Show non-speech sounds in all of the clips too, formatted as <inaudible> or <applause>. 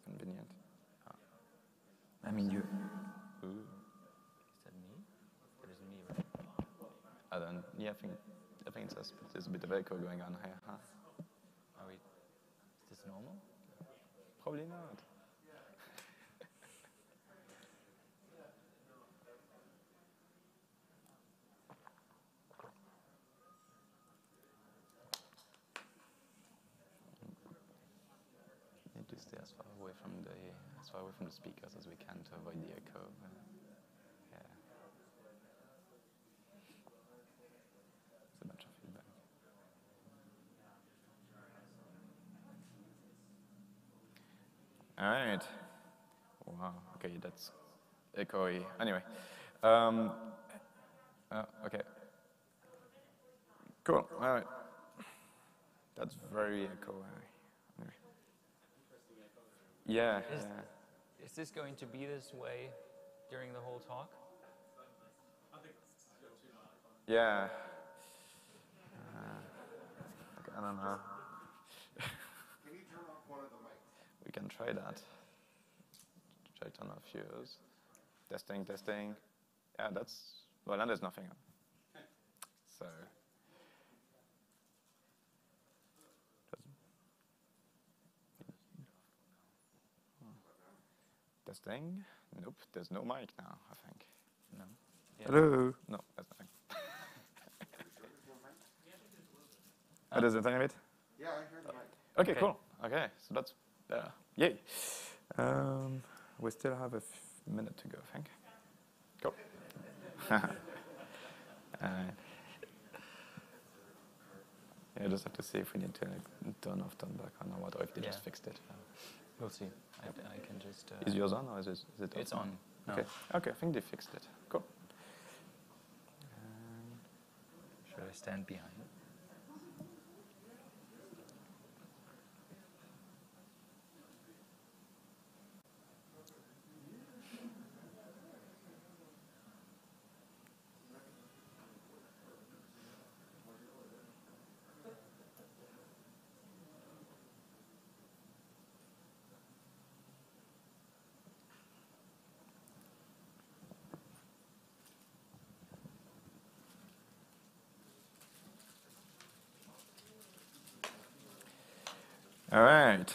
convenient. I mean, you. Ooh. Is that me? That is me, right? I don't. Yeah, I think I think it's us, but there's a bit of echo going on here. Huh? Are we? Is this normal? Probably not. Need to stay as far away from the as far away from the speakers as we can to avoid the echo. Uh, yeah. It's a bunch of feedback. All right. Wow. Okay, that's echoey. Anyway. Um, uh, okay. Cool. All right. That's very echoey. Yeah. Yeah. Is this going to be this way during the whole talk? Yeah. Uh, I don't know. Can you turn off one of the mics? We can try that. Try turn off yours. Testing, testing. Yeah, that's well. Then there's nothing. So. Testing. Nope. There's no mic now. I think. No. Yeah. Hello. No, that's nothing. Oh, there's a tiny bit. Yeah, I heard the mic. Okay, Okay. cool. Okay, so that's better. Yay. Um, we still have a f- minute to go, I think. Cool. <laughs> uh, yeah, I just have to see if we need to like, turn off, turn back on, or what, or if they just fixed it. We'll see. I, I can just. Uh, Is yours on, or is it, is it It's on. No. Okay. Okay, I think they fixed it. Cool. Um, Should I stand behind? All right.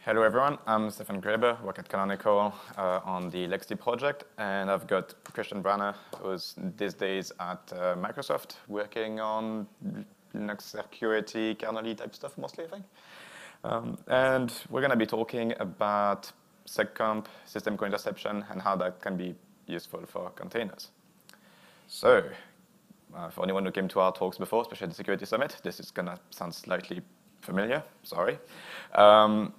Hello, everyone. I'm Stephane Graber, work at Canonical uh, on the LXD project, and I've got Christian Brauner, who's these days at uh, Microsoft, working on Linux security, kernel type stuff mostly, I think. Um, and we're going to be talking about seccomp, system call interception, and how that can be useful for containers. So, uh, for anyone who came to our talks before, especially at the Security Summit, this is going to sound slightly familiar, sorry. Um,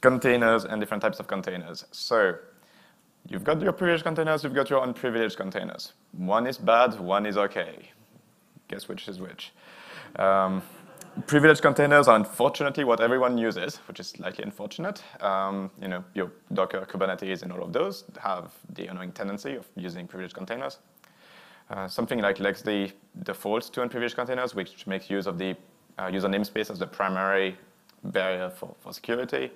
containers and different types of containers. So you've got your privileged containers, you've got your unprivileged containers. One is bad, one is okay. Guess which is which. Um, privileged containers are unfortunately what everyone uses, which is slightly unfortunate. Um, you know, your Docker, Kubernetes, and all of those have the annoying tendency of using privileged containers. Uh, something like LXD defaults to unprivileged containers, which makes use of the uh, user namespace as the primary barrier for, for security.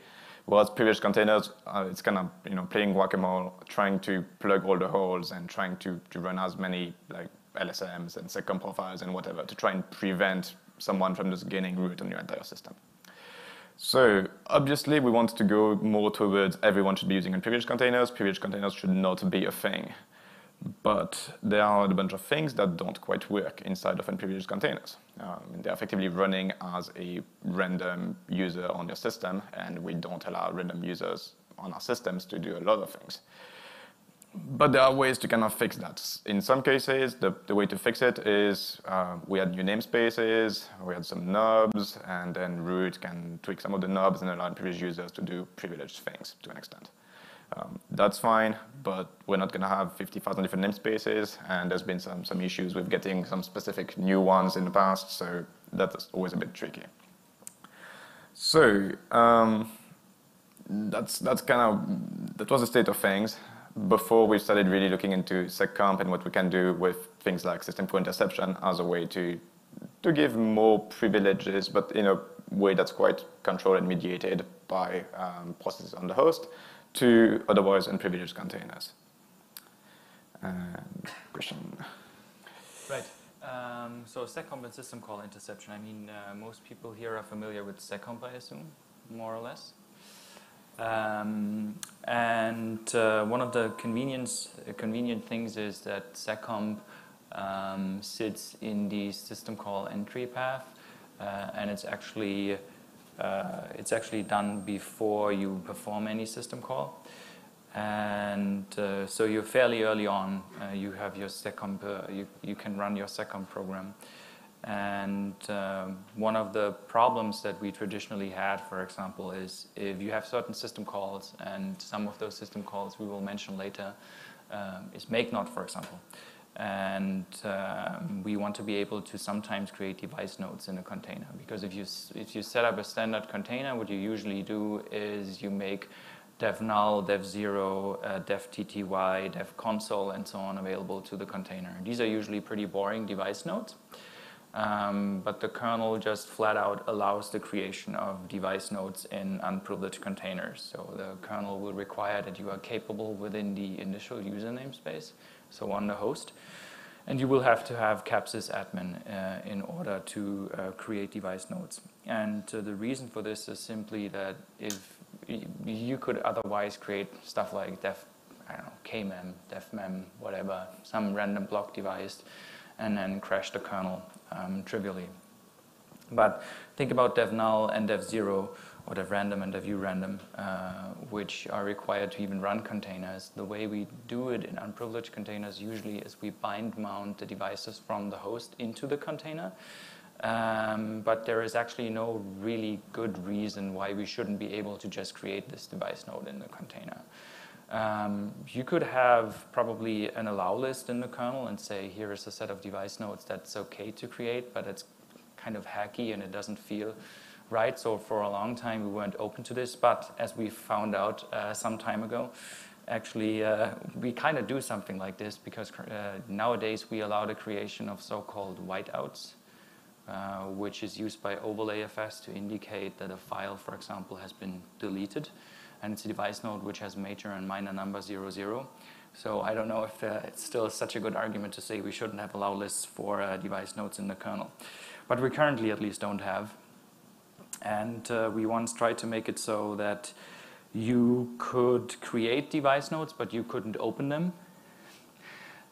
Whereas privileged containers, uh, it's kind of you know playing whack-a-mole, trying to plug all the holes and trying to, to run as many like LSMs and seccomp profiles and whatever to try and prevent someone from just gaining root on your entire system. So obviously we want to go more towards everyone should be using unprivileged containers. Privileged containers should not be a thing. But there are a bunch of things that don't quite work inside of unprivileged containers. Um, they're effectively running as a random user on your system, and we don't allow random users on our systems to do a lot of things. But there are ways to kind of fix that. In some cases, the, the way to fix it is uh, we had new namespaces, we had some knobs, and then root can tweak some of the knobs and allow privileged users to do privileged things to an extent. Um, that's fine, but we're not going to have 50,000 different namespaces, and there's been some, some issues with getting some specific new ones in the past, so that's always a bit tricky. So um, that's that's kind of that was the state of things before we started really looking into seccomp and what we can do with things like system call interception as a way to to give more privileges, but in a way that's quite controlled and mediated by um, processes on the host to otherwise unprivileged containers. And Christian. Right. Um, so seccomp and system call interception. I mean, uh, most people here are familiar with seccomp, I assume, more or less. Um, and uh, one of the convenience, uh, convenient things is that seccomp um, sits in the system call entry path, uh, and it's actually uh, it's actually done before you perform any system call. And uh, so you're fairly early on. Uh, you have your seccomp. Uh, you you can run your seccomp program. And um, one of the problems that we traditionally had, for example, is if you have certain system calls, and some of those system calls we will mention later, um, is mknod, for example. And um, we want to be able to sometimes create device nodes in a container because if you if you set up a standard container, what you usually do is you make dev null, dev zero, uh, dev tty, dev console, and so on available to the container. These are usually pretty boring device nodes. Um, but the kernel just flat out allows the creation of device nodes in unprivileged containers. So the kernel will require that you are capable within the initial user namespace, so on the host. And you will have to have CAP_SYS_ADMIN uh, in order to uh, create device nodes. And uh, the reason for this is simply that if you could otherwise create stuff like def, I don't know, kmem, defmem, whatever, some random block device, and then crash the kernel um, trivially. But think about dev null and dev zero, or dev random and dev urandom, uh, which are required to even run containers. The way we do it in unprivileged containers usually is we bind mount the devices from the host into the container. Um, but there is actually no really good reason why we shouldn't be able to just create this device node in the container. Um, you could have probably an allow list in the kernel and say, here is a set of device nodes that's okay to create, but it's kind of hacky and it doesn't feel right. So for a long time, we weren't open to this. But as we found out uh, some time ago, actually, uh, we kind of do something like this because uh, nowadays we allow the creation of so-called whiteouts. Uh, which is used by overlayfs to indicate that a file, for example, has been deleted and it's a device node which has major and minor number 00, 0. So I don't know if uh, it's still such a good argument to say we shouldn't have allow lists for uh, device nodes in the kernel. But we currently at least don't have. And uh, we once tried to make it so that you could create device nodes, but you couldn't open them.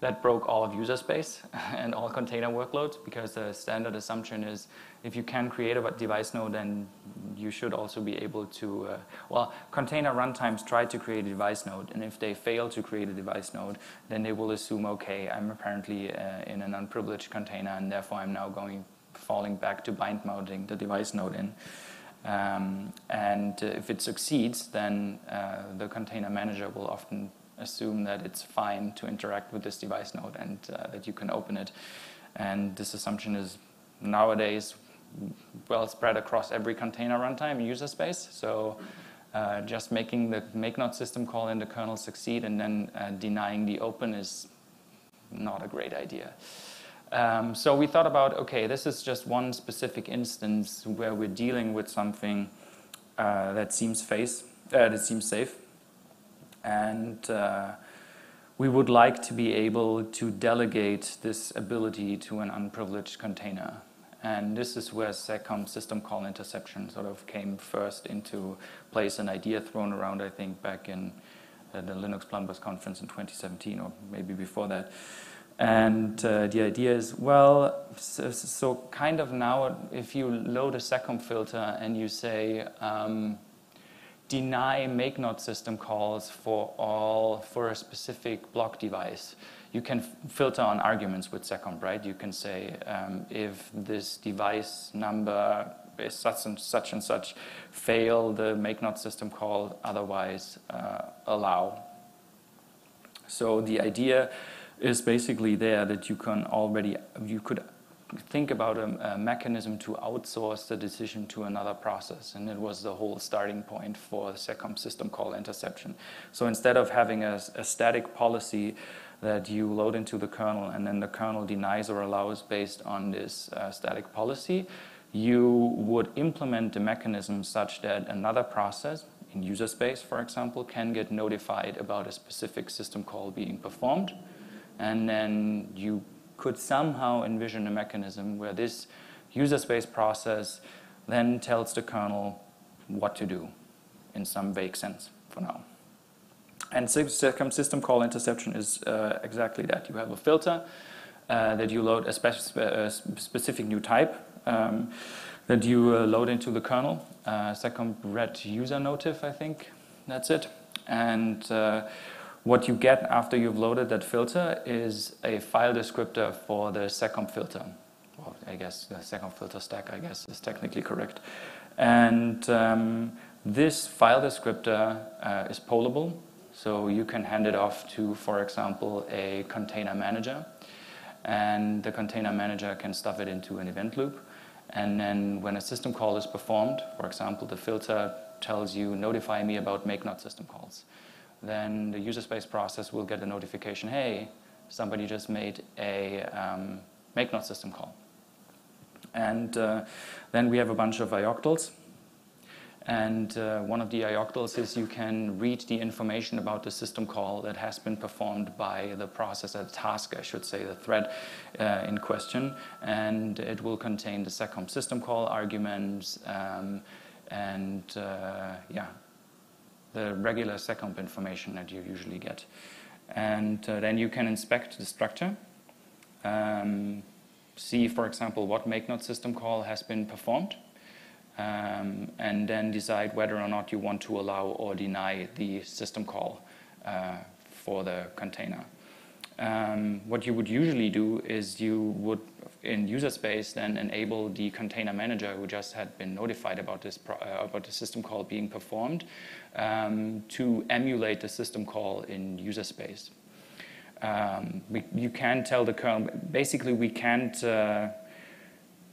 That broke all of user space <laughs> and all container workloads because the standard assumption is if you can create a device node, then you should also be able to, uh, well, container runtimes try to create a device node, and if they fail to create a device node, then they will assume, okay, I'm apparently uh, in an unprivileged container, and therefore I'm now going, falling back to bind mounting the device node in. Um, and uh, if it succeeds, then uh, the container manager will often assume that it's fine to interact with this device node and uh, that you can open it. And this assumption is nowadays well spread across every container runtime user space. So uh, just making the mknod system call in the kernel succeed and then uh, denying the open is not a great idea. Um, so we thought about, okay, this is just one specific instance where we're dealing with something uh, that seems face, uh, that seems safe and uh, we would like to be able to delegate this ability to an unprivileged container. And this is where seccomp system call interception sort of came first into place, an idea thrown around, I think, back in uh, the Linux Plumbers conference in 2017 or maybe before that. And uh, the idea is, well, so, so, kind of now, if you load a seccomp filter and you say, um, deny mknod system calls for all for a specific block device. You can filter on arguments with seccomp, right? You can say um, if this device number is such and such and such, fail the mknod system call, otherwise uh, allow. So the idea is basically there that you can already you could think about a, a, mechanism to outsource the decision to another process. And it was the whole starting point for the seccomp system call interception. So instead of having a, a static policy that you load into the kernel and then the kernel denies or allows based on this uh, static policy, you would implement the mechanism such that another process in user space, for example, can get notified about a specific system call being performed. And then you could somehow envision a mechanism where this user space process then tells the kernel what to do in some vague sense for now. And system call interception is uh, exactly that. You have a filter uh, that you load a, spe- a, specific new type um, that you uh, load into the kernel. Uh, SECCOMP_RET_USER_NOTIF, I think that's it. And uh, what you get after you've loaded that filter is a file descriptor for the seccomp filter. Well, I guess the seccomp filter stack, I guess, is technically correct. And um, this file descriptor uh, is pollable, so you can hand it off to, for example, a container manager. And the container manager can stuff it into an event loop. And then when a system call is performed, for example, the filter tells you, notify me about mknod system calls. Then the user space process will get a notification, hey, somebody just made a um, mknod system call. And uh, then we have a bunch of ioctls and uh, one of the ioctls is you can read the information about the system call that has been performed by the process, a task, I should say, the thread uh, in question. And it will contain the seccomp system call arguments um, and, uh, yeah, the regular seccomp information that you usually get. And uh, then you can inspect the structure. Um, see, for example, what mknod system call has been performed um, and then decide whether or not you want to allow or deny the system call uh, for the container. Um, what you would usually do is you would, in user space, then enable the container manager who just had been notified about this uh, about the system call being performed um, to emulate the system call in user space. Um, we, you can tell the kernel. Basically, we can't. Uh,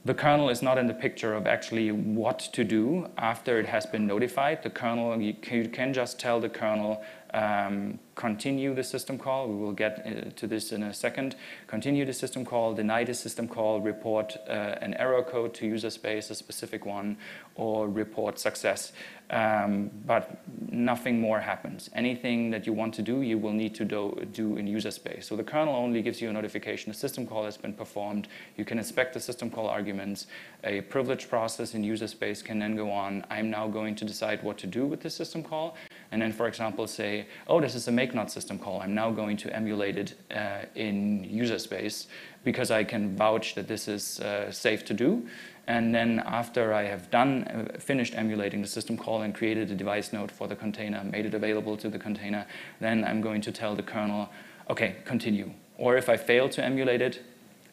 the kernel is not in the picture of actually what to do after it has been notified. The kernel, you can just tell the kernel, um, continue the system call. We will get uh, to this in a second. Continue the system call, deny the system call, report uh, an error code to user space, a specific one, or report success. Um, but nothing more happens. Anything that you want to do, you will need to do, do, in user space. So the kernel only gives you a notification, a system call has been performed. You can inspect the system call arguments. A privileged process in user space can then go on, I'm now going to decide what to do with the system call. And then, for example, say, oh, this is a mknod system call. I'm now going to emulate it uh, in user space because I can vouch that this is uh, safe to do. And then after I have done, uh, finished emulating the system call and created a device node for the container, made it available to the container, then I'm going to tell the kernel, okay, continue. Or if I fail to emulate it,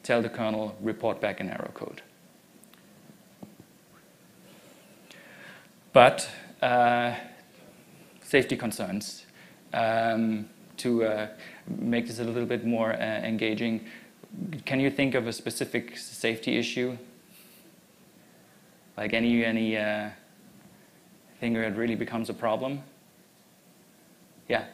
tell the kernel, report back an error code. But uh, safety concerns. Um, to uh, make this a little bit more uh, engaging, can you think of a specific safety issue like any any uh, thing that really becomes a problem. Yeah.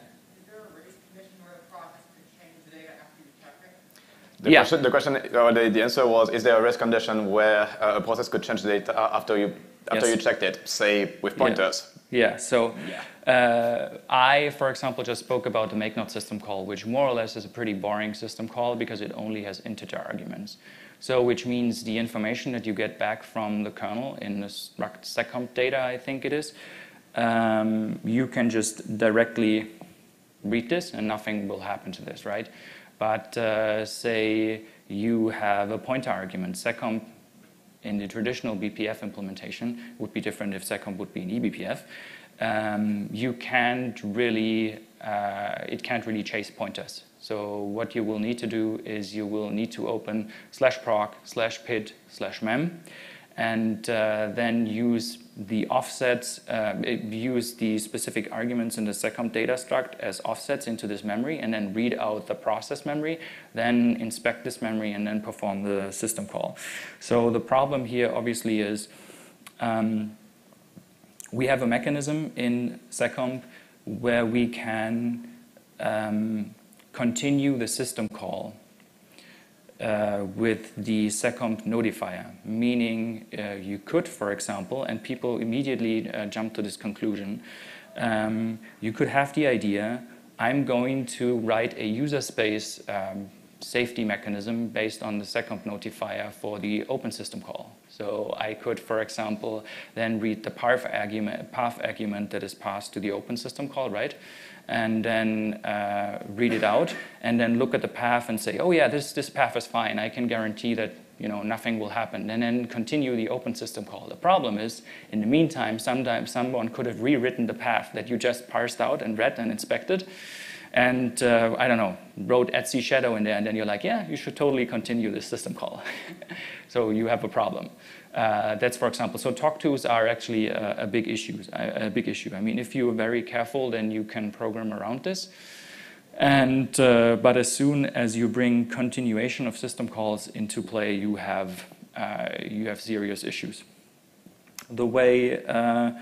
The, yeah. question, the question, or the, the answer was: Is there a risk condition where uh, a process could change the data after you after yes. you checked it, say with pointers? Yeah. Yeah. So, yeah. Uh, I, for example, just spoke about the mknod system call, which more or less is a pretty boring system call because it only has integer arguments. So which means the information that you get back from the kernel in the struct seccomp data, I think it is, um, you can just directly read this and nothing will happen to this, right? But uh, say you have a pointer argument, seccomp in the traditional BPF implementation would be different if seccomp would be an eBPF. Um, you can't really, uh, it can't really chase pointers. So what you will need to do is you will need to open slash proc slash pid slash mem and uh, then use the offsets, uh, use the specific arguments in the seccomp data struct as offsets into this memory and then read out the process memory, then inspect this memory and then perform the system call. So the problem here obviously is um, we have a mechanism in seccomp where we can um, continue the system call uh, with the seccomp notifier, meaning uh, you could, for example, and people immediately uh, jump to this conclusion, um, you could have the idea, I'm going to write a user space um, safety mechanism based on the seccomp notifier for the open system call. So I could, for example, then read the path argument, path argument that is passed to the open system call, right? And then uh, read it out, and then look at the path and say, oh yeah, this, this path is fine. I can guarantee that you know, nothing will happen, and then continue the open system call. The problem is, in the meantime, sometimes someone could have rewritten the path that you just parsed out and read and inspected, and uh, I don't know, wrote etc shadow in there, and then you're like, yeah, you should totally continue this system call. <laughs> so you have a problem. Uh, that's for example. So TOCTOUs are actually a, a big issue. A, a, big issue. I mean, if you're very careful, then you can program around this. And uh, but as soon as you bring continuation of system calls into play, you have uh, you have serious issues. The way uh,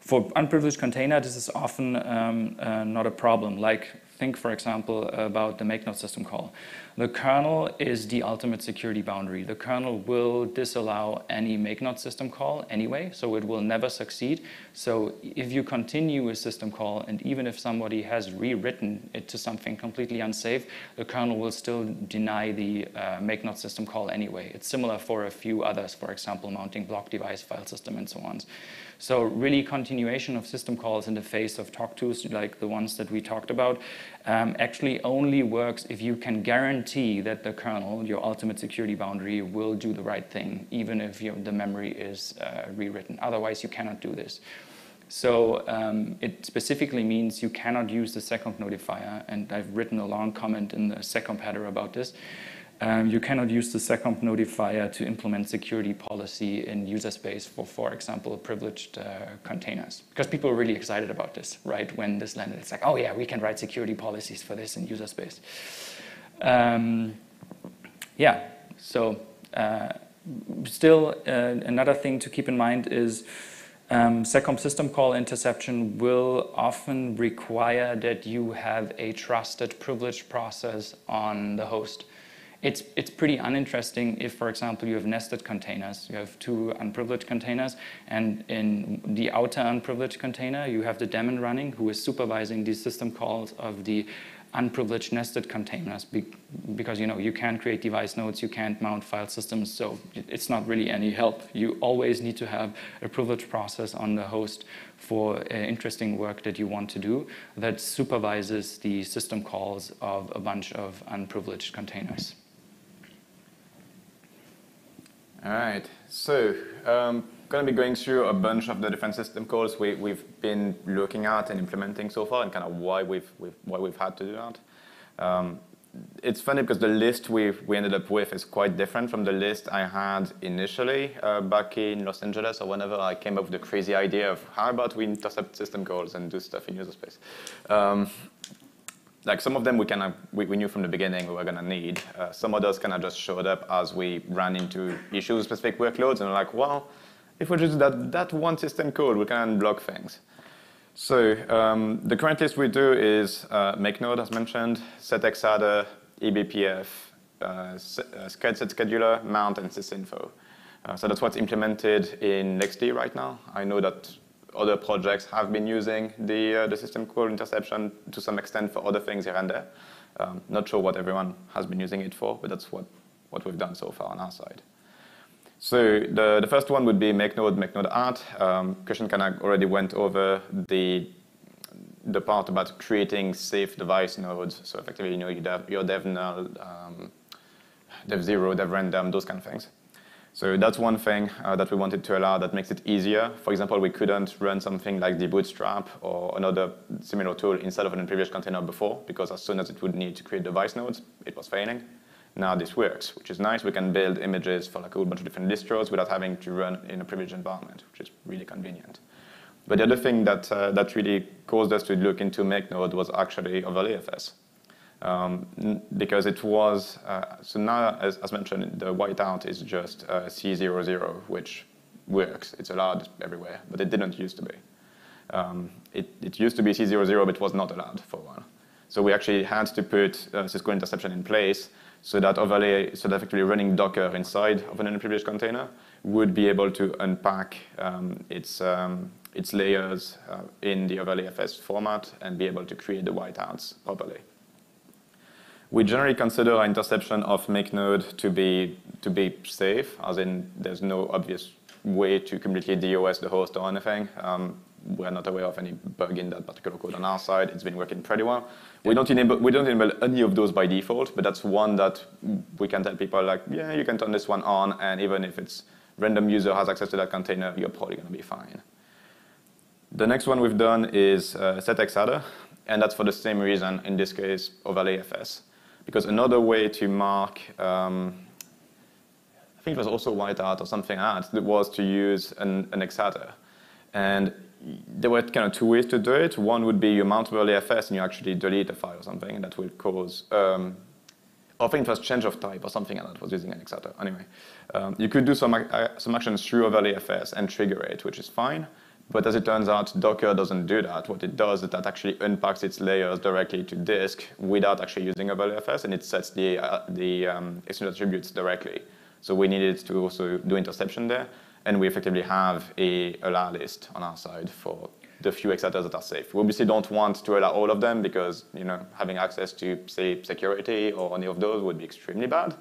for unprivileged container, this is often um, uh, not a problem. Like think, for example, about the mknod system call. The kernel is the ultimate security boundary. The kernel will disallow any mknod system call anyway, so it will never succeed. So if you continue a system call, and even if somebody has rewritten it to something completely unsafe, the kernel will still deny the uh, mknod system call anyway. It's similar for a few others, for example, mounting block device file system and so on. So really continuation of system calls in the face of TOCTOUs like the ones that we talked about um, actually only works if you can guarantee that the kernel, your ultimate security boundary, will do the right thing, even if you know, the memory is uh, rewritten. Otherwise, you cannot do this. So um, it specifically means you cannot use the seccomp notifier, and I've written a long comment in the seccomp header about this. Um, you cannot use the SecComp notifier to implement security policy in user space for, for example, privileged uh, containers. Because people are really excited about this, right? When this landed, it's like, oh yeah, we can write security policies for this in user space. Um, yeah, so uh, still uh, another thing to keep in mind is um, SecComp system call interception will often require that you have a trusted privileged process on the host it's, it's pretty uninteresting if, for example, you have nested containers. You have two unprivileged containers, and in the outer unprivileged container, you have the daemon running who is supervising the system calls of the unprivileged nested containers because you know you can't create device nodes, you can't mount file systems, so it's not really any help. You always need to have a privileged process on the host for uh, interesting work that you want to do that supervises the system calls of a bunch of unprivileged containers. All right, so um, going to be going through a bunch of the different system calls we, we've been looking at and implementing so far and kind of why we've, we've why we've had to do that. Um, it's funny because the list we we ended up with is quite different from the list I had initially uh, back in Los Angeles or whenever I came up with the crazy idea of how about we intercept system calls and do stuff in user space. Um, like some of them we kind of we, we, knew from the beginning we were going to need. Uh, some others kind of just showed up as we ran into issues specific workloads and we're like, well, if we just do that, that one system code, we can unblock things. So um, the current list we do is uh, make node, as mentioned, setxattr, eBPF, uh, uh set scheduler, mount, and sysinfo. Uh, so that's what's implemented in LXD right now. I know that other projects have been using the, uh, the system call interception to some extent for other things here and there. Um, not sure what everyone has been using it for, but that's what, what we've done so far on our side. So the, the first one would be make node, mknodat. Um, Christian kind of already went over the, the part about creating safe device nodes. So effectively, you know, you have your dev null, um, dev zero, dev random, those kind of things. So that's one thing uh, that we wanted to allow that makes it easier. For example, we couldn't run something like debootstrap or another similar tool inside of an unprivileged container before because as soon as it would need to create device nodes, it was failing. Now this works, which is nice. We can build images for like a whole bunch of different distros without having to run in a privileged environment, which is really convenient. But the other thing that, uh, that really caused us to look into MakeNode was actually overlayFS um, because it was, uh, so now, as, as, mentioned, the whiteout is just uh, C00, which works. It's allowed everywhere, but it didn't used to be. Um, it, it, used to be C00, but it was not allowed for a while. So we actually had to put uh, syscall interception in place so that overlay, so that effectively running Docker inside of an unprivileged container would be able to unpack um, its, um, its layers uh, in the overlay FS format and be able to create the whiteouts properly. We generally consider interception of make node to be, to be safe, as in there's no obvious way to completely DOS the host or anything. Um, we're not aware of any bug in that particular code on our side. It's been working pretty well. We don't enable we don't enable any of those by default, but that's one that we can tell people like, yeah, you can turn this one on, and even if it's random user has access to that container, you're probably going to be fine. The next one we've done is uh, setxattr, and that's for the same reason. In this case, overlay FS, because another way to mark um, I think it was also whiteout or something else, was to use an, an xattr. And there were kind of two ways to do it. One would be you mount LFS and you actually delete a file or something, and that will cause, um, I think it was change of type or something like that was using an xattr. Anyway, um, you could do some, uh, some actions through LFS and trigger it, which is fine. But as it turns out, Docker doesn't do that. What it does is that actually unpacks its layers directly to disk without actually using a LFS, and it sets the, uh, the um, external attributes directly. So we needed to also do interception there and we effectively have a allow list on our side for the few xattrs that are safe. We obviously don't want to allow all of them because you know having access to say security or any of those would be extremely bad.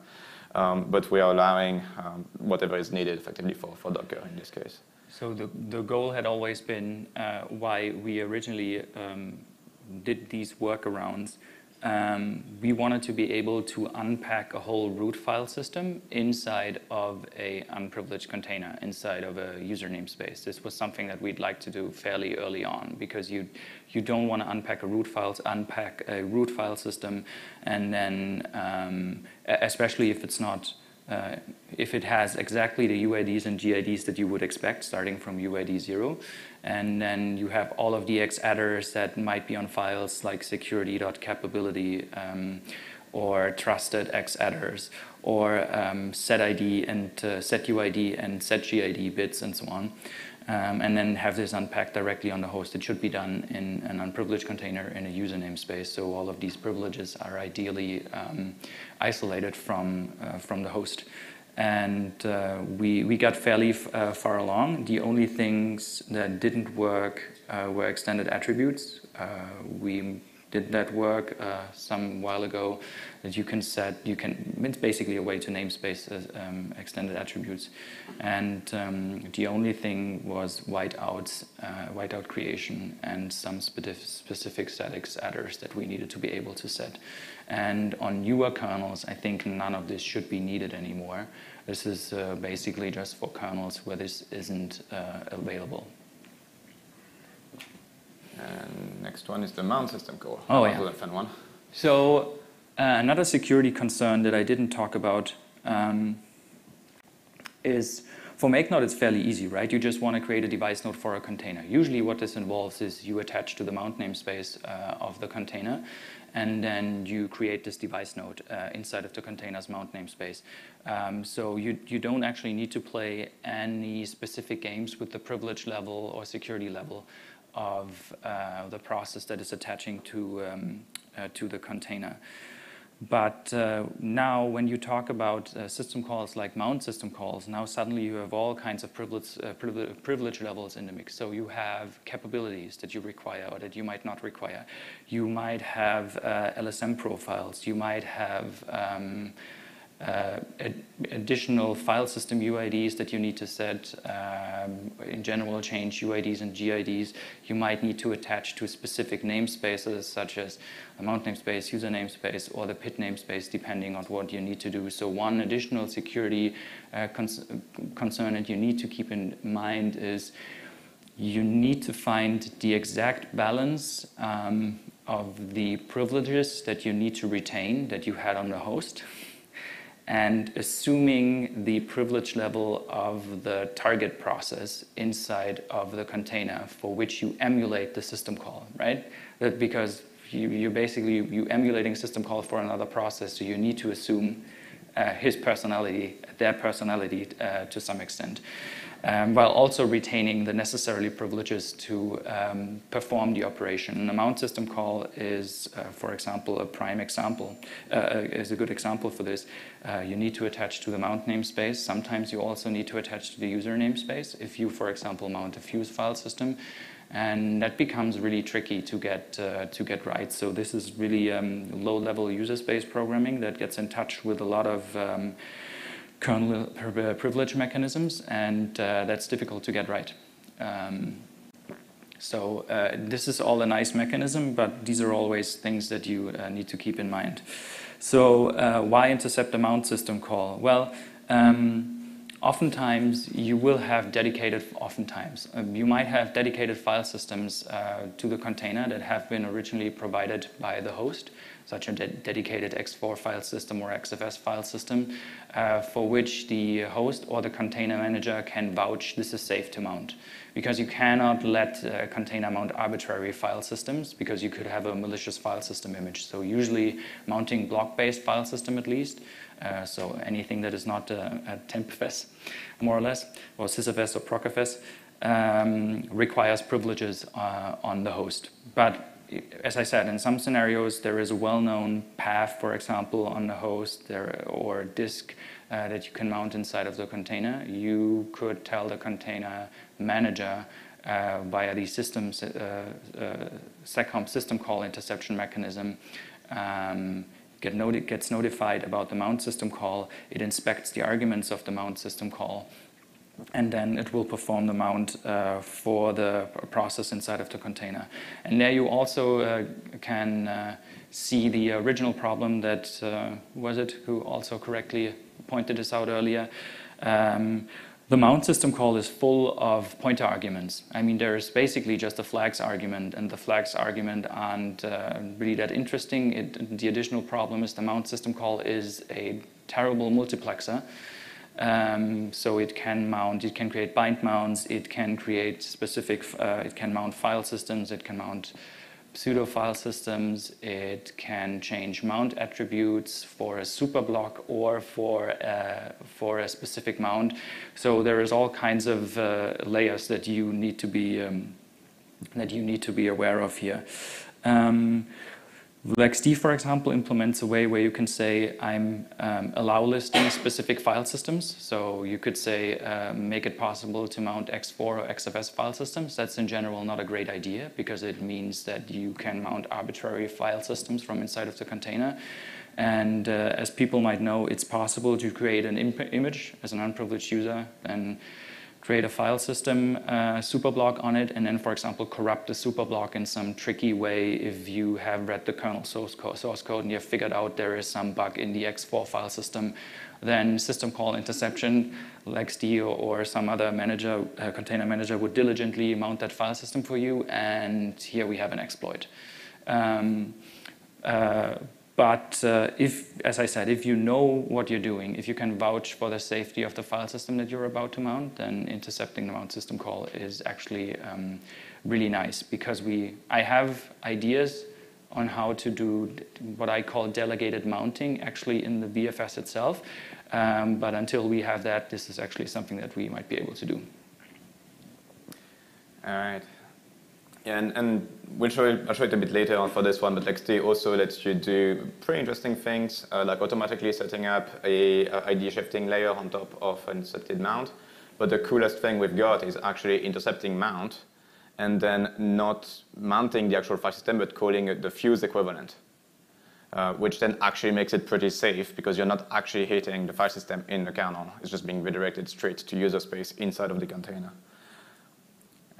Um, but we are allowing um, whatever is needed effectively for, for Docker in this case. So the, the goal had always been uh, why we originally um, did these workarounds um, we wanted to be able to unpack a whole root file system inside of a unprivileged container, inside of a user namespace. This was something that we'd like to do fairly early on because you you don't want to unpack a root files, unpack a root file system, and then um, especially if it's not uh, if it has exactly the UIDs and GIDs that you would expect, starting from UID 0. And then you have all of the xattrs that might be on files like security.capability um, or trusted xattrs or um, setID and uh, setUID and setGID bits and so on. Um, and then have this unpacked directly on the host. It should be done in an unprivileged container in a user namespace. So all of these privileges are ideally um, isolated from, uh, from the host. And uh, we, we got fairly uh, far along. The only things that didn't work uh, were extended attributes. Uh, we did that work uh, some while ago that you can set, you can, it's basically a way to namespace um, extended attributes. And um, the only thing was whiteouts, uh, whiteout creation and some specific statics adders that we needed to be able to set. And on newer kernels, I think none of this should be needed anymore. This is uh, basically just for kernels where this isn't uh, available. And next one is the mount system call. Oh, yeah. a fun one. So uh, another security concern that I didn't talk about um, is for make node, it's fairly easy, right? You just want to create a device node for a container. Usually what this involves is you attach to the mount namespace uh, of the container, and then you create this device node uh, inside of the container's mount namespace. Um, so you, you don't actually need to play any specific games with the privilege level or security level of uh, the process that is attaching to, um, uh, to the container. But uh, now, when you talk about uh, system calls like mount system calls, now suddenly you have all kinds of privilege, uh, privilege, levels in the mix. So you have capabilities that you require or that you might not require. You might have uh, LSM profiles. You might have um, uh, ad additional file system UIDs that you need to set. Um, in general, change UIDs and GIDs. You might need to attach to specific namespaces such as a mount namespace, user namespace, or the PID namespace, depending on what you need to do. So one additional security uh, concern that you need to keep in mind is you need to find the exact balance um, of the privileges that you need to retain that you had on the host and assuming the privilege level of the target process inside of the container for which you emulate the system call, right? Because you, you basically, you're emulating system call for another process, so you need to assume uh, his personality, their personality uh, to some extent. Um, while also retaining the necessary privileges to um, perform the operation. And a mount system call is, uh, for example, a prime example, uh, is a good example for this. Uh, you need to attach to the mount namespace. Sometimes you also need to attach to the user namespace. If you, for example, mount a fuse file system, and that becomes really tricky to get uh, to get right. So this is really um, low-level user space programming that gets in touch with a lot of um, kernel privilege mechanisms, and uh, that's difficult to get right. Um, so uh, this is all a nice mechanism, but these are always things that you uh, need to keep in mind. So uh, why intercept a mount system call? Well, um, oftentimes you will have dedicated, oftentimes, um, you might have dedicated file systems uh, to the container that have been originally provided by the host, such a de dedicated ext4 file system or XFS file system, uh, for which the host or the container manager can vouch this is safe to mount. Because you cannot let a container mount arbitrary file systems because you could have a malicious file system image. So usually mounting block-based file system at least, uh, so anything that is not a, a tmpfs, more or less, or sysfs or procfs, um, requires privileges uh, on the host. But as I said, in some scenarios, there is a well-known path, for example, on the host there, or disk uh, that you can mount inside of the container. You could tell the container manager uh, via the systems, uh, uh system call interception mechanism um, get noti gets notified about the mount system call. It inspects the arguments of the mount system call and then it will perform the mount uh, for the process inside of the container. And there you also uh, can uh, see the original problem that, uh, was it, who also correctly pointed this out earlier. Um, the mount system call is full of pointer arguments. I mean, there's basically just a flags argument, and the flags argument aren't uh, really that interesting. It, the additional problem is the mount system call is a terrible multiplexer. Um, so it can mount, it can create bind mounts, it can create specific, uh, it can mount file systems, it can mount pseudo file systems, it can change mount attributes for a superblock or for, uh, for a specific mount. So there is all kinds of uh, layers that you need to be, um, that you need to be aware of here. Um, LXD, for example, implements a way where you can say, I'm um, allow listing specific file systems. So you could say, uh, make it possible to mount ext4 or XFS file systems. That's in general not a great idea because it means that you can mount arbitrary file systems from inside of the container. And uh, as people might know, it's possible to create an image as an unprivileged user and create a file system uh, superblock on it, and then, for example, corrupt the superblock in some tricky way if you have read the kernel source, co source code and you have figured out there is some bug in the ext4 file system, then system call interception, LXD or, or some other manager, uh, container manager would diligently mount that file system for you, and here we have an exploit. Um, uh, but uh, if, as I said, if you know what you're doing, if you can vouch for the safety of the file system that you're about to mount, then intercepting the mount system call is actually um, really nice because we, I have ideas on how to do what I call delegated mounting actually in the VFS itself. Um, but until we have that, this is actually something that we might be able to do. All right. Yeah, and, and we'll show it, I'll show it a bit later on for this one, but LXD also lets you do pretty interesting things, uh, like automatically setting up a, a, ID shifting layer on top of an intercepted mount. But the coolest thing we've got is actually intercepting mount and then not mounting the actual file system, but calling it the fuse equivalent, uh, which then actually makes it pretty safe because you're not actually hitting the file system in the kernel. It's just being redirected straight to user space inside of the container.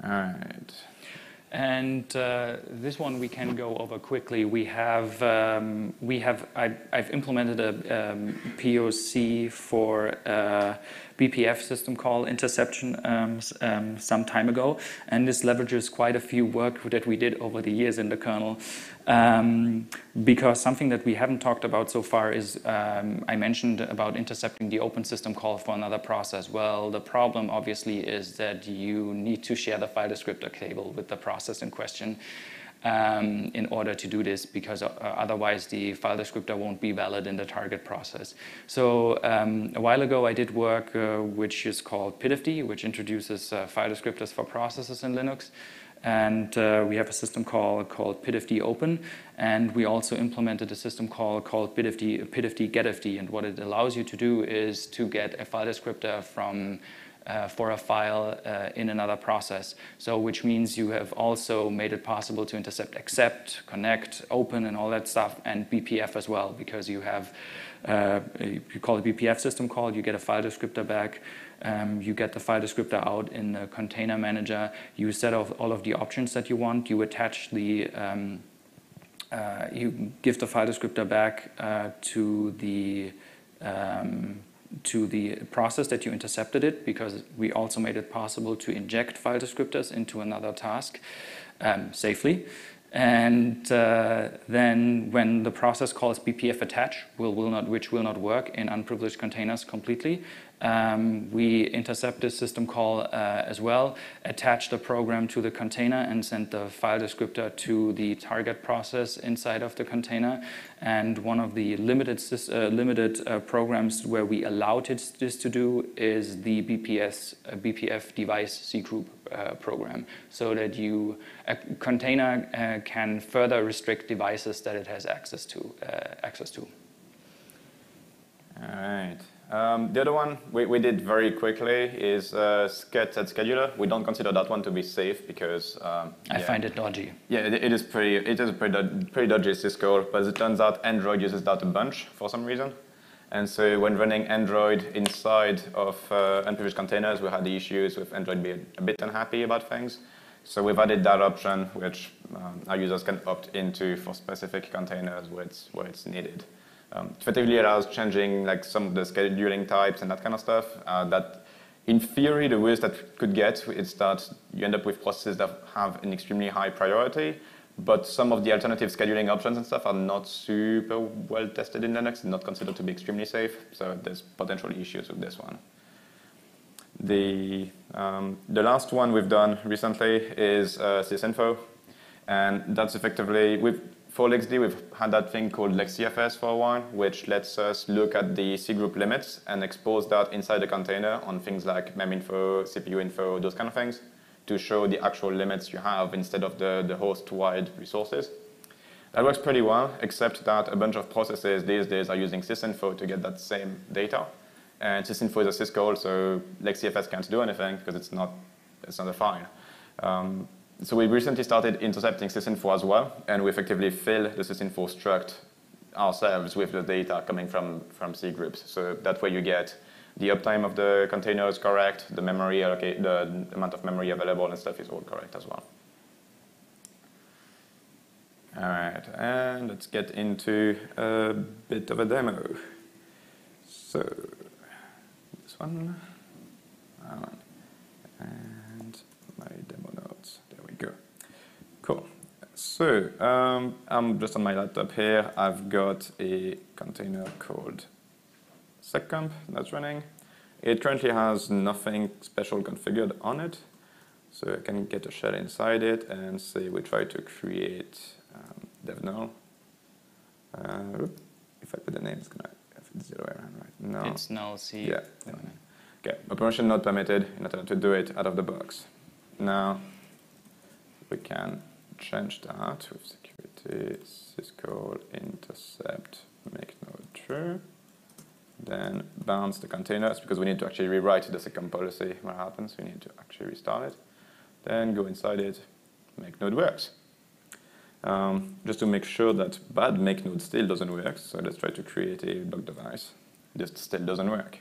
All right. And uh, this one we can go over quickly. We have, um, we have I, have implemented a um, POC for uh, BPF system call interception um, um, some time ago. And this leverages quite a few work that we did over the years in the kernel. Um, because something that we haven't talked about so far is um, I mentioned about intercepting the open system call for another process. Well, the problem obviously is that you need to share the file descriptor table with the process in question. Um, in order to do this because uh, otherwise the file descriptor won't be valid in the target process. So um, a while ago I did work uh, which is called PIDFD, which introduces uh, file descriptors for processes in Linux. And uh, we have a system call called PIDFD Open, and we also implemented a system call called PIDFD, PIDFD GetFD. And what it allows you to do is to get a file descriptor from uh, for a file uh, in another process. So which means you have also made it possible to intercept accept, connect, open, and all that stuff, and BPF as well, because you have, uh, you call it BPF system call, you get a file descriptor back, um, you get the file descriptor out in the container manager, you set off all of the options that you want, you attach the um, uh, you give the file descriptor back uh, to the um, to the process that you intercepted it because we also made it possible to inject file descriptors into another task um, safely. And uh, then when the process calls BPF attach, will, will not, which will not work in unprivileged containers completely, um, we intercept this system call uh, as well, attach the program to the container and send the file descriptor to the target process inside of the container. And one of the limited, uh, limited uh, programs where we allowed it, this to do is the BPS, uh, BPF device C group uh, program, so that you, a container uh, can further restrict devices that it has access to. access to. All right. Um, the other one we, we did very quickly is uh, scheduler. We don't consider that one to be safe because um, I yeah. find it dodgy. Yeah, it, it is pretty. It is a pretty, pretty dodgy syscall, but as it turns out Android uses that a bunch for some reason. And so when running Android inside of uh, unprivileged containers, we had the issues with Android being a bit unhappy about things. So we've added that option, which um, our users can opt into for specific containers where it's, where it's needed. Um, effectively allows changing like some of the scheduling types and that kind of stuff. Uh, that in theory, the worst that could get is that you end up with processes that have an extremely high priority, but some of the alternative scheduling options and stuff are not super well tested in Linux and not considered to be extremely safe. So there's potential issues with this one. The, um, the last one we've done recently is uh, sysinfo. And that's effectively, we've, for LXD, we've had that thing called LXCFS for a while, which lets us look at the C group limits and expose that inside the container on things like meminfo, CPU info, those kind of things, to show the actual limits you have instead of the, the host-wide resources. That works pretty well, except that a bunch of processes these days are using sysinfo to get that same data. And sysinfo is a syscall, so LXCFS can't do anything because it's not, it's not a file. Um, so we recently started intercepting sysinfo as well, and we effectively fill the sysinfo struct ourselves with the data coming from, from C groups. So that way you get the uptime of the container is correct, the memory allocate, the amount of memory available and stuff is all correct as well. All right, and let's get into a bit of a demo. So this one, and my demo notes. There we go. Cool. So um, I'm just on my laptop here. I've got a container called seccomp that's running. It currently has nothing special configured on it. So I can get a shell inside it and say we try to create um, dev null. Uh, if I put the name, it's gonna if it's the other way around, right? No. It's null C. Yeah. Okay. Operation not permitted in order to do it out of the box. Now we can change that with security syscall intercept make node true. Then bounce the containers because we need to actually rewrite the seccomp policy what happens. We need to actually restart it. Then go inside it, mknod works. Um, just to make sure that bad mknod still doesn't work, so let's try to create a block device. This still doesn't work.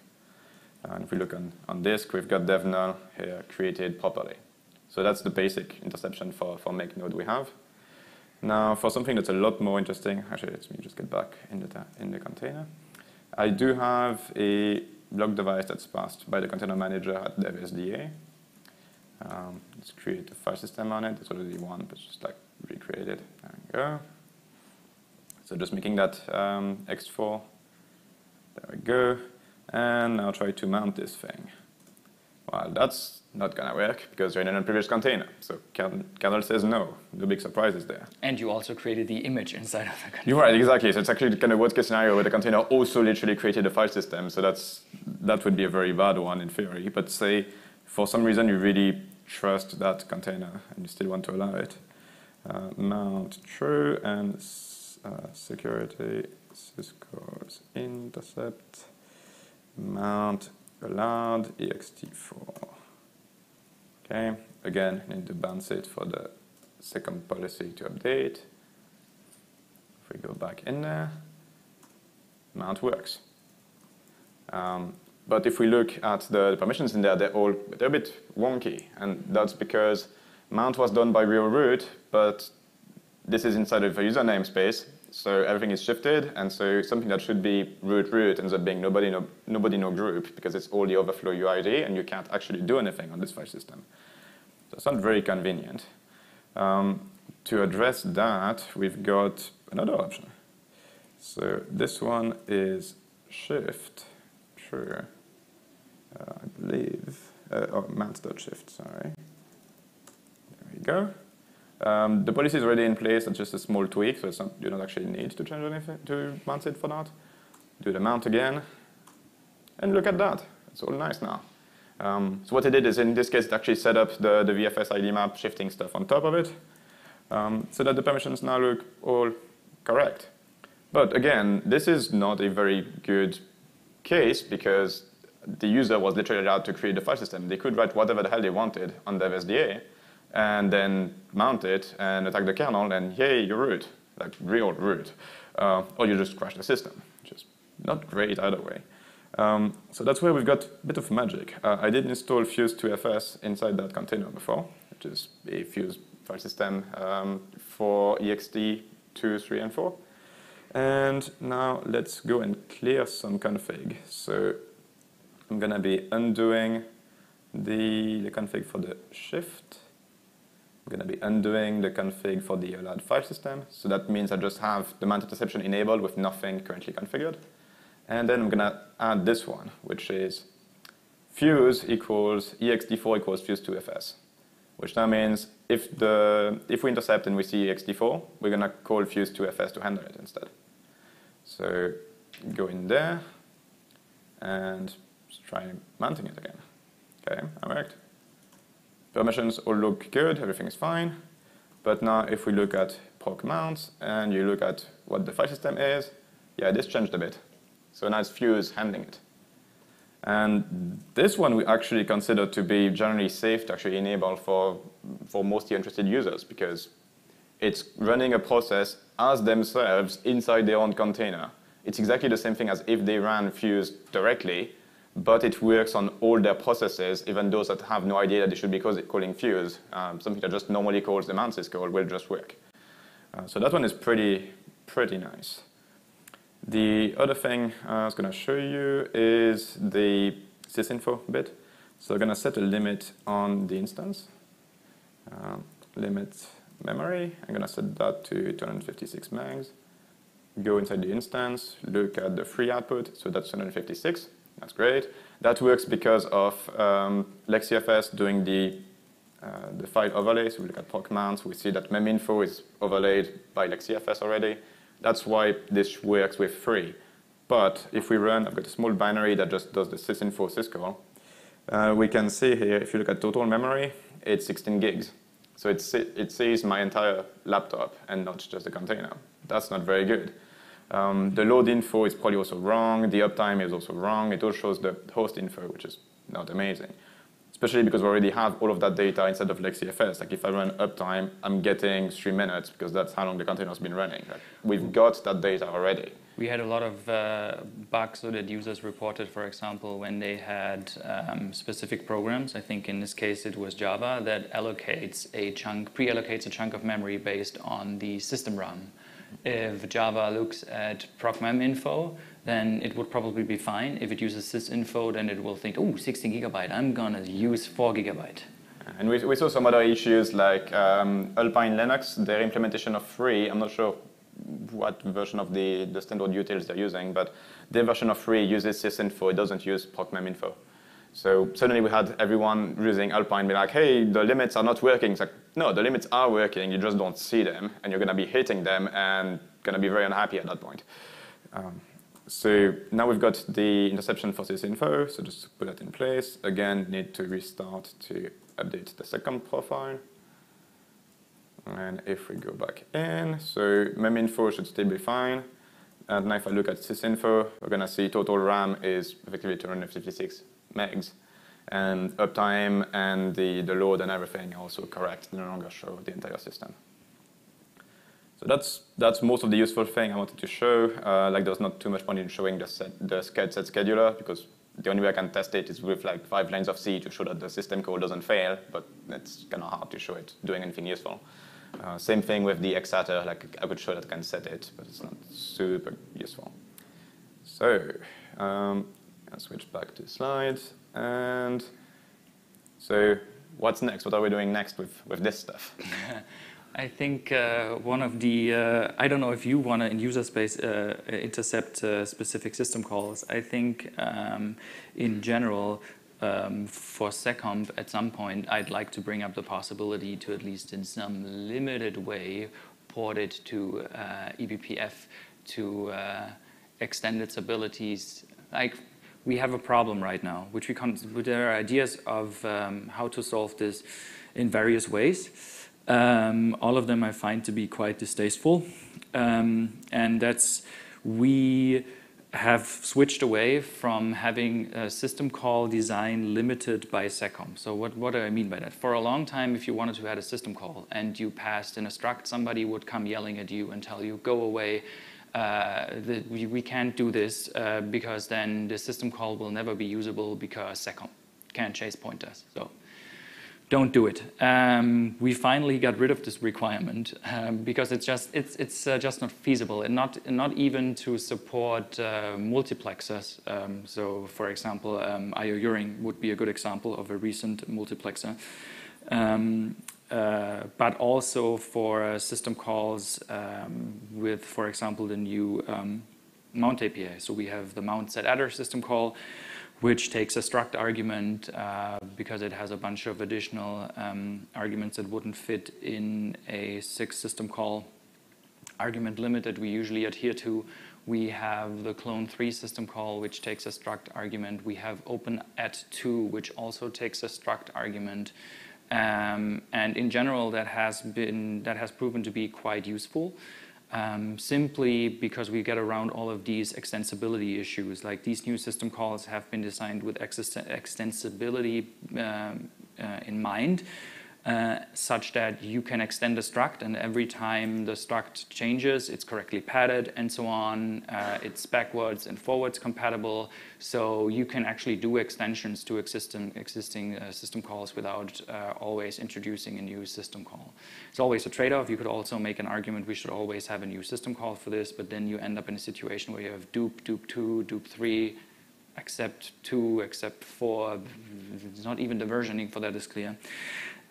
And if we look on, on disk, we've got dev null here created properly. So that's the basic interception for, for mknod we have. Now, for something that's a lot more interesting, actually, let me just get back in the, in the container. I do have a block device that's passed by the container manager at devsda. Um, let's create a file system on it. There's already one, but just like recreate it. There we go. So just making that um, ext4. There we go. And now try to mount this thing. Well, that's not gonna work because you're in an previous container. So kernel says no. No big surprises there. And you also created the image inside of the container. You're right, exactly. So it's actually kind of worst case scenario where the container also literally created a file system. So that's that would be a very bad one in theory. But say for some reason you really trust that container and you still want to allow it, uh, mount true and uh, security syscalls intercept mount allowed ext4. Okay, again, need to bounce it for the seccomp policy to update. If we go back in there, mount works. Um, but if we look at the, the, permissions in there, they're all they're a bit wonky, and that's because mount was done by real root, but this is inside of a user namespace, so everything is shifted, and so something that should be root root ends up being nobody no, nobody no group because it's all the overflow UID, and you can't actually do anything on this file system. So it's not very convenient. Um, to address that, we've got another option. So this one is shift true, uh, I believe, uh, oh, mount.shift, sorry. There we go. Um, the policy is already in place, it's just a small tweak, so not, you don't actually need to change anything to mount it for that. Do the mount again, and look at that. It's all nice now. Um, so what it did is, in this case, it actually set up the, the VFS ID map shifting stuff on top of it, um, so that the permissions now look all correct. But again, this is not a very good case because the user was literally allowed to create the file system. They could write whatever the hell they wanted on the SDA, and then mount it and attack the kernel, and yay, you're root, like real root. Uh, or you just crash the system, which is not great either way. Um, so that's where we've got a bit of magic. Uh, I did install Fuse2FS inside that container before, which is a Fuse file system um, for ext 2, 3, and 4. And now let's go and clear some config. So I'm going to be undoing the, the config for the shift. I'm going to be undoing the config for the allowed file system. So that means I just have the mount interception enabled with nothing currently configured. And then I'm going to add this one, which is fuse equals ext4 equals fuse2fs, which now means if, the, if we intercept and we see ext4, we're going to call fuse2fs to handle it instead. So go in there and try mounting it again. Okay, that worked. Permissions all look good, everything is fine. But now if we look at proc mounts and you look at what the file system is, yeah, this changed a bit. So now it's Fuse handling it. And this one we actually consider to be generally safe to actually enable for, for most interested users because it's running a process as themselves inside their own container. It's exactly the same thing as if they ran Fuse directly, but it works on all their processes, even those that have no idea that they should be calling fuse. Um, something that just normally calls the mount syscall will just work. Uh, so that one is pretty, pretty nice. The other thing I was going to show you is the sysinfo bit. So I'm going to set a limit on the instance. Um, limit memory, I'm going to set that to 256 megs. Go inside the instance, look at the free output, so that's 256. That's great. That works because of um, doing the, uh, the file overlay. So we look at proc mounts. We see that meminfo is overlaid by LXCFS already. That's why this works with free. But if we run, I've got a small binary that just does the sysinfo syscall. Uh, we can see here, if you look at total memory, it's 16 gigs. So it, it sees my entire laptop and not just the container. That's not very good. Um, the load info is probably also wrong. The uptime is also wrong. It all shows the host info, which is not amazing. Especially because we already have all of that data instead of LXCFS. Like if I run uptime, I'm getting three minutes because that's how long the container's been running. Like we've got that data already. We had a lot of uh, bugs that users reported, for example, when they had um, specific programs. I think in this case it was Java that allocates a chunk, pre-allocates a chunk of memory based on the system RAM if Java looks at procmem info, then it would probably be fine. If it uses sysinfo, then it will think, oh, 16 gigabyte, I'm gonna use 4 gigabyte. And we, we saw some other issues like um, Alpine Linux, their implementation of free, I'm not sure what version of the, the standard utils they're using, but their version of free uses sysinfo, it doesn't use procmem info. So suddenly we had everyone using Alpine be like, hey, the limits are not working. It's like, no, the limits are working. You just don't see them, and you're going to be hitting them and going to be very unhappy at that point. Um, so now we've got the interception for this info. So just put that in place. Again, need to restart to update the seccomp profile. And if we go back in, so mem info should still be fine. And now if I look at sysinfo, we're going to see total RAM is effectively 256 megs. And uptime and the, the load and everything also correct. no longer show the entire system. So that's, that's most of the useful thing I wanted to show. Uh, like there's not too much point in showing the, set, the set scheduler because the only way I can test it is with like five lines of C to show that the system call doesn't fail, but it's kind of hard to show it doing anything useful. Uh, same thing with the xattr, like I could show that I can set it, but it's not super useful. So um, Switch back to slides. And so what's next? What are we doing next with, with this stuff? <laughs> I think uh, one of the, uh, I don't know if you want to in user space uh, intercept uh, specific system calls. I think um, in general, um, for SecComp at some point, I'd like to bring up the possibility to at least in some limited way port it to uh, eBPF to uh, extend its abilities. Like we have a problem right now, which we can, there are ideas of um, how to solve this in various ways. Um, all of them I find to be quite distasteful. Um, and that's, we have switched away from having a system call design limited by SecComp. So what, what do I mean by that? For a long time, if you wanted to add a system call and you passed in a struct, somebody would come yelling at you and tell you, go away, the, we, we, can't do this uh, because then the system call will never be usable because SecComp can't chase pointers. So don't do it. Um, we finally got rid of this requirement um, because it's just it's it's uh, just not feasible and not not even to support uh, multiplexers. Um, so, for example, um, IO Uring would be a good example of a recent multiplexer. Um, uh, but also for uh, system calls um, with, for example, the new mount API. So we have the mount_setattr system call, which takes a struct argument uh, because it has a bunch of additional um, arguments that wouldn't fit in a six system call argument limit that we usually adhere to. We have the clone 3 system call, which takes a struct argument. We have open at 2, which also takes a struct argument. Um, and in general, that has been that has proven to be quite useful um, simply because we get around all of these extensibility issues. Like these new system calls have been designed with extensibility um, uh, in mind. Uh, such that you can extend the struct and every time the struct changes, it's correctly padded and so on. Uh, it's backwards and forwards compatible. So you can actually do extensions to existing, existing uh, system calls without uh, always introducing a new system call. It's always a trade-off. You could also make an argument we should always have a new system call for this, but then you end up in a situation where you have dup, dup 2, dup 3, accept 2, accept 4. It's not even the versioning for that is clear.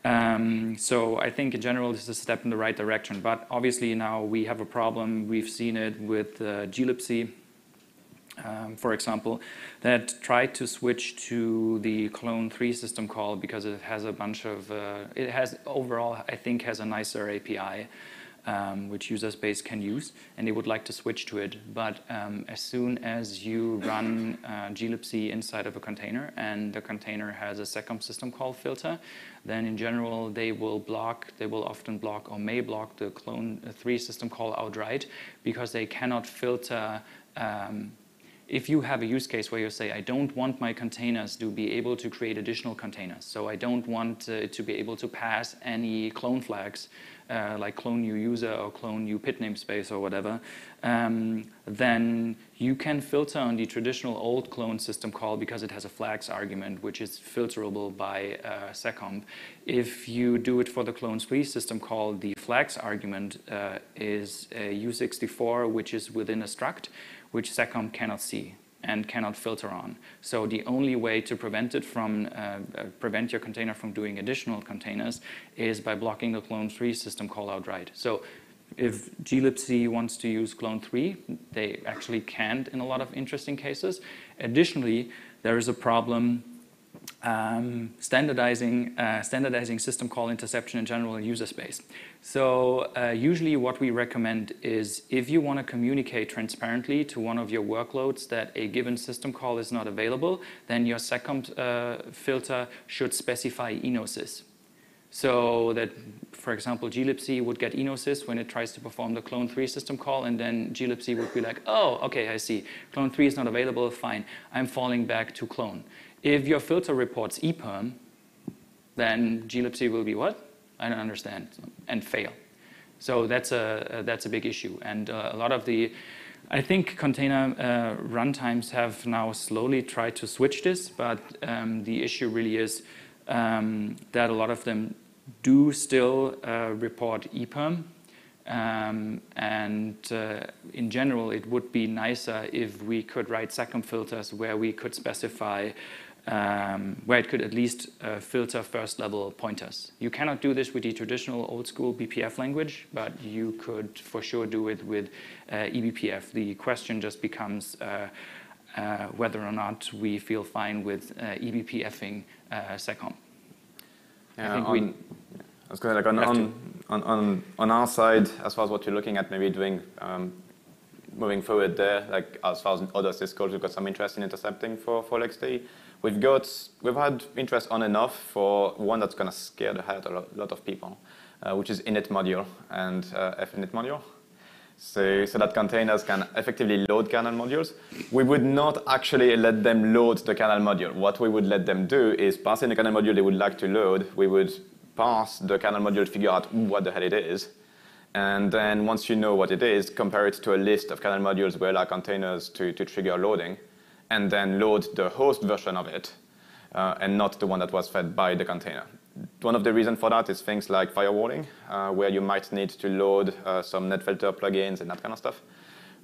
Um, so I think in general this is a step in the right direction. But obviously now we have a problem. We've seen it with uh, glibc, um, for example, that tried to switch to the clone 3 system call because it has a bunch of, uh, it has overall, I think, has a nicer API um, which user space can use, and they would like to switch to it. But um, as soon as you run uh, glibc inside of a container and the container has a SecComp system call filter, then in general they will block, they will often block or may block the clone 3 system call outright because they cannot filter um, if you have a use case where you say, I don't want my containers to be able to create additional containers, so I don't want uh, to be able to pass any clone flags uh, like clone new user or clone new pid namespace or whatever, um, then you can filter on the traditional old clone system call because it has a flags argument, which is filterable by uh, SecComp. If you do it for the clone 3 system call, the flags argument uh, is a U64, which is within a struct, which SecComp cannot see and cannot filter on. So the only way to prevent it from, uh, uh, prevent your container from doing additional containers is by blocking the clone 3 system call outright. So if glibc wants to use clone 3, they actually can't in a lot of interesting cases. Additionally, there is a problem um, standardizing, uh, standardizing system call interception in general user space. So uh, usually what we recommend is if you want to communicate transparently to one of your workloads that a given system call is not available, then your seccomp uh, filter should specify enosys. So that, for example, glibc would get enosys when it tries to perform the clone 3 system call, and then glibc would be like, oh, okay, I see. Clone 3 is not available, fine. I'm falling back to clone. If your filter reports eperm, then glibc will be what? I don't understand, and fail. So that's a, that's a big issue. And uh, a lot of the, I think container uh, runtimes have now slowly tried to switch this, but um, the issue really is um, that a lot of them do still uh, report EPERM. Um, and uh, in general, it would be nicer if we could write seccomp filters where we could specify um, where it could at least uh, filter first level pointers. You cannot do this with the traditional old school BPF language, but you could for sure do it with uh, eBPF. The question just becomes uh, uh, whether or not we feel fine with uh, eBPFing uh, seccomp. Yeah, I think on, we I was going to like on, on, on, on, on our side, as far as what you're looking at, maybe doing um, moving forward there, like as far as other syscalls, we've got some interest in intercepting for, for LXD. We've got, we've had interest on and off for one that's going to scare the hell out of a lot, of people, uh, which is init module and uh, finit module. So, so that containers can effectively load kernel modules. We would not actually let them load the kernel module. What we would let them do is pass in the kernel module they would like to load. We would pass the kernel module, to figure out what the hell it is, and then once you know what it is, compare it to a list of kernel modules where are containers to, to trigger loading, and then load the host version of it, uh, and not the one that was fed by the container. One of the reasons for that is things like firewalling, uh, where you might need to load uh, some netfilter plugins and that kind of stuff.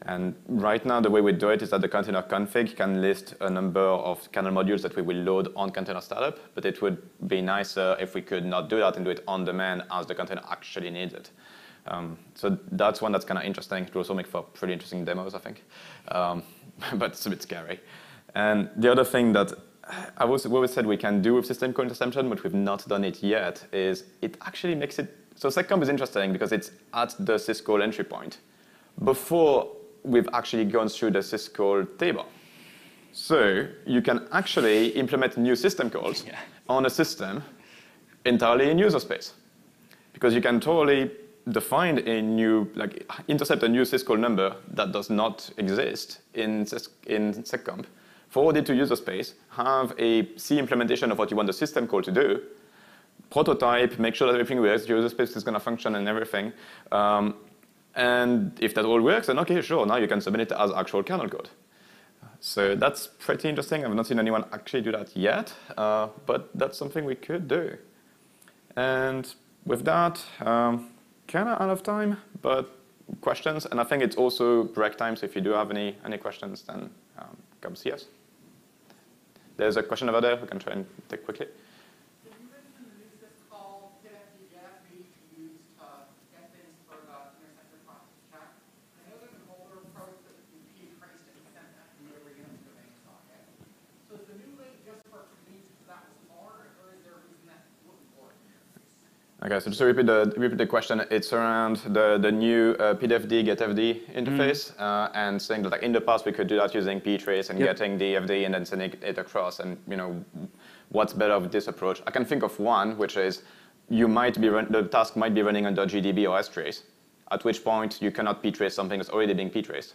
And right now, the way we do it is that the container config can list a number of kernel modules that we will load on container startup, but it would be nicer if we could not do that and do it on demand as the container actually needs it. Um, so that's one that's kind of interesting. It will also make for pretty interesting demos, I think. Um, <laughs> but it's a bit scary. And the other thing that I was, what we always said we can do with system call interception, but we've not done it yet, is it actually makes it, so seccomp is interesting because it's at the syscall entry point before we've actually gone through the syscall table. So you can actually implement new system calls <laughs> Yeah. on a system entirely in user space. Because you can totally define a new, like intercept a new syscall number that does not exist in, in seccomp, forward it to user space, have a C implementation of what you want the system call to do, prototype, make sure that everything works, user space is going to function and everything. Um, and if that all works, then okay, sure, now you can submit it as actual kernel code. So that's pretty interesting. I've not seen anyone actually do that yet, uh, but that's something we could do. And with that, um, kind of out of time, but questions. And I think it's also break time, so if you do have any, any questions, then um, come see us. There's a question over there we can try and take quickly. Did you mention the new syscall PIDFDF maybe to use to get things for the interceptor class to check? I know there's an older approach that you P traced it and sent that to every unit to the main socket. So is the new link just for commutes because that was hard, or is there a reason that wouldn't work? Okay, so just to repeat the, repeat the question, it's around the, the new uh, pidfd_getfd interface uh, and saying that like, in the past we could do that using ptrace and Yep. getting the FD and then sending it across and you know what's better with this approach. I can think of one, which is you might be run, the task might be running under GDB or strace, at which point you cannot ptrace something that's already being ptraced.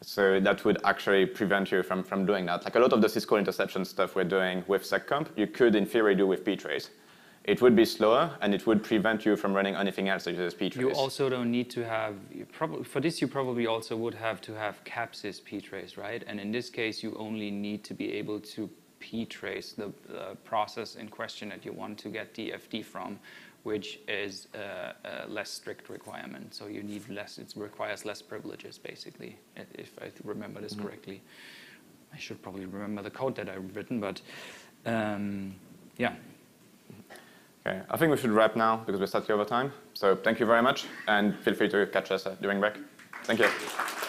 So that would actually prevent you from, from doing that. Like a lot of the syscall interception stuff we're doing with seccomp, you could in theory do with ptrace. It would be slower, and it would prevent you from running anything else that uses ptrace. You also don't need to have, probably, for this you probably also would have to have CAP_SYS_PTRACE, right? And in this case, you only need to be able to ptrace the uh, process in question that you want to get DFD from, which is a, a less strict requirement. So you need less, it requires less privileges, basically, if I remember this correctly. I should probably remember the code that I've written, but um, yeah. Okay, I think we should wrap now because we're slightly over time. So thank you very much, and feel free to catch us during break. Thank you.